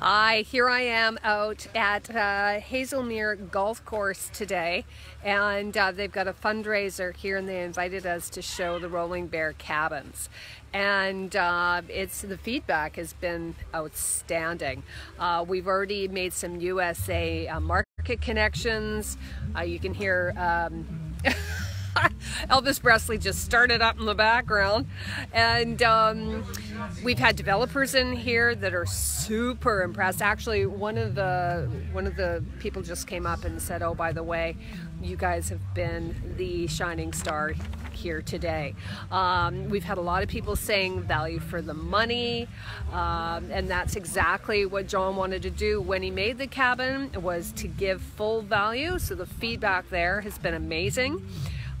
Hi, here I am out at uh, Hazelmere Golf Course today, and uh, they've got a fundraiser here, and they invited us to show the Rolling Bear cabins. And uh, it's the feedback has been outstanding. Uh, we've already made some USA uh, market connections. Uh, you can hear. Um, Elvis Presley just started up in the background. And um, we've had developers in here that are super impressed. Actually, one of the one of the people just came up and said, "Oh, by the way, you guys have been the shining star here today. Um, we've had a lot of people saying value for the money, um, and that's exactly what John wanted to do when he made the cabin was to give full value. So the feedback there has been amazing.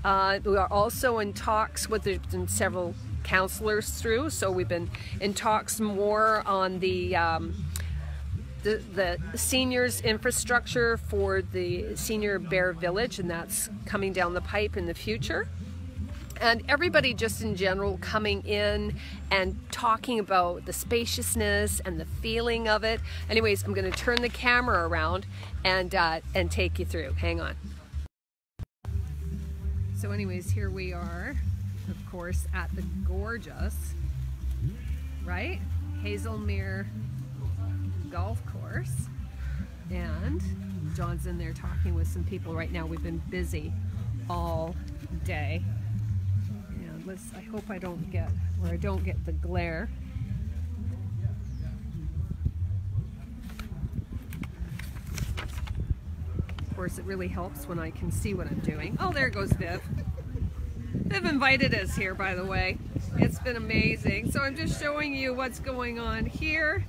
Uh, we are also in talks with there's been several councilors through, so we've been in talks more on the um, the, the seniors infrastructure for the senior bear village, and that's coming down the pipe in the future. And everybody just in general coming in and talking about the spaciousness and the feeling of it. Anyways, I'm going to turn the camera around and uh, and take you through. Hang on. So anyways, here we are, of course, at the gorgeous, right? Hazelmere Golf Course. And John's in there talking with some people right now. We've been busy all day. And let's, I hope I don't get, or I don't get the glare. Course, it really helps when I can see what I'm doing. Oh, there goes Viv. Viv invited us here, by the way. It's been amazing. So I'm just showing you what's going on here.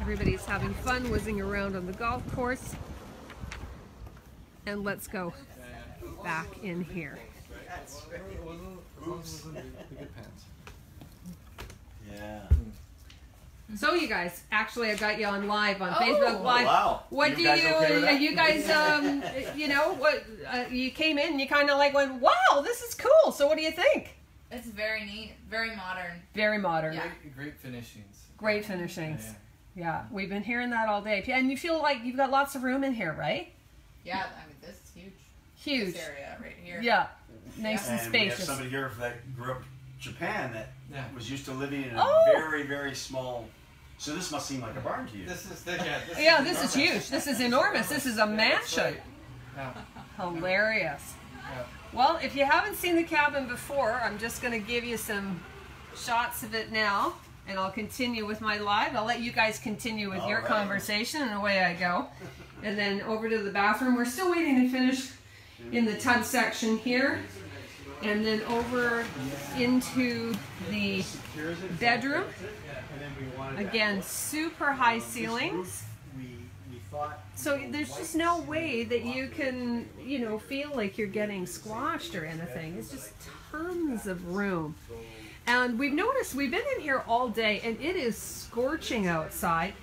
Everybody's having fun whizzing around on the golf course. And let's go back in here. Yeah. So you guys, actually, I got you on live on Oh. Facebook Live. wow. What You do guys you? okay with that? you guys, um, you know, what? Uh, you came in, and you kind of like went, "Wow, this is cool." So what do you think? It's very neat, very modern. Very modern, Yeah. Great, great finishings. great finishings. Yeah, Yeah, we've been hearing that all day, and you feel like you've got lots of room in here, right? Yeah, I mean this is huge. Huge. This area right here. Yeah, nice and And we have somebody here that grew up Japan that Yeah. was used to living in a Oh! very, very small. So this must seem like a barn to you. This is the, yeah. This Yeah, is this is huge. This is enormous. This is a Yeah, that's mansion. right. Yeah, Hilarious. yeah. Well, if you haven't seen the cabin before, I'm just going to give you some shots of it now, and I'll continue with my live. I'll let you guys continue with your All right. conversation, and away I go. And then over to the bathroom. We're still waiting to finish in the tub section here. And then over into the bedroom. Again, super high ceilings. So there's just no way that you can, you know, feel like you're getting squashed or anything. It's just tons of room. And we've noticed we've been in here all day and it is scorching outside.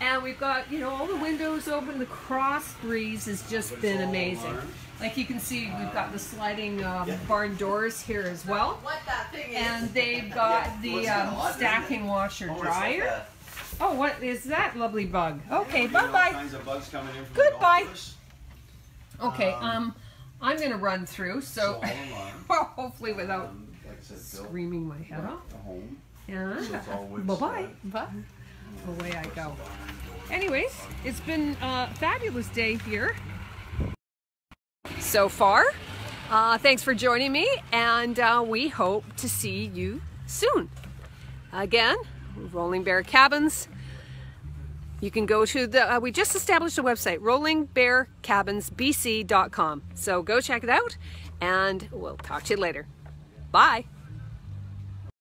And we've got, you know, all the windows open. The cross breeze has just been amazing. Like you can see, we've got the sliding um, barn doors here as well. What that thing is. And they've got the um, stacking washer Oh, dryer. like Oh, what is that lovely bug? Okay, you bye all bye. kinds of bugs coming in from Goodbye. The. Okay, Um, um, I'm gonna run through, so So well, hopefully without Um, like said, screaming my head off. the home. And So it's all wood bye bye. Bye. Away I go. Anyways, it's been a fabulous day here so far. Uh, thanks for joining me, and uh, we hope to see you soon. Again, Rolling Bear Cabins. You can go to the, uh, we just established a website, rollingbearcabinsbc.com. So go check it out, and we'll talk to you later. Bye.